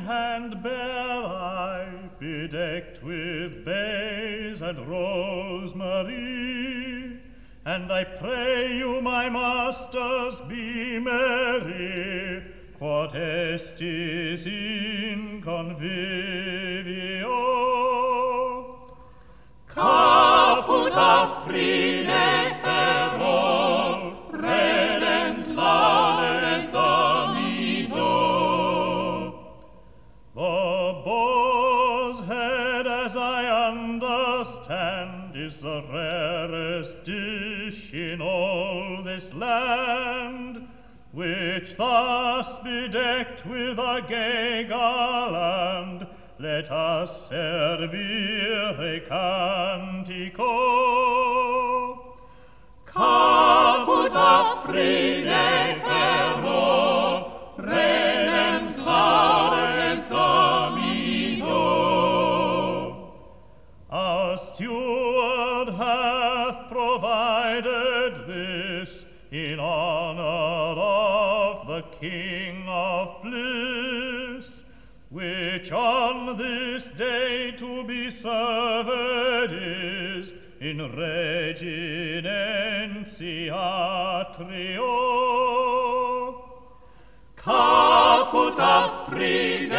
hand bear I, bedecked with bays and rosemary, and I pray you, my masters, be merry, quod estis in convivio. Caput aprine boar's head, as I understand, is the rarest dish in all this land, which thus bedecked with a gay garland, let us servire cantico. Caput aprine Our steward hath provided this in honor of the King of bliss, which on this day to be served is in Reginensi atrio. Caput ferro,